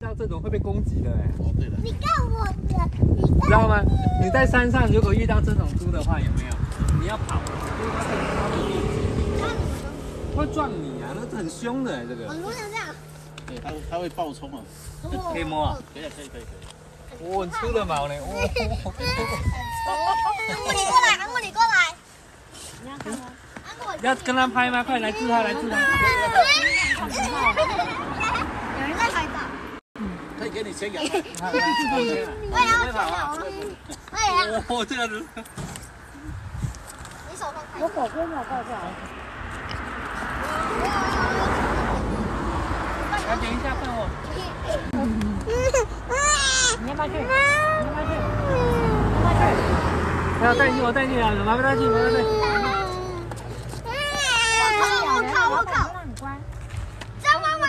像这种会被攻击的哎，哦，对了，你看我的，你知道吗？你在山上如果遇到这种猪的话，有没有？你要跑，因为它会它会撞你啊，那很凶的这个我。如想这样，对，它会它会爆冲啊，可以摸啊？可以可以可以可以。哇，很粗的毛呢，哇！安过你过来，安过你过来，你要看吗？安过。要跟他拍吗？快来自拍，来治他。给你牵羊。我也要拍照，我也要。哦，这样子。你手放开。我手边没有抱下来。等一下，看我。你要不要去？你要不要去？要不要去？要带你，我带你啊！麻烦他去，麻烦他去。我靠！我靠！我靠！让你关。张妈妈。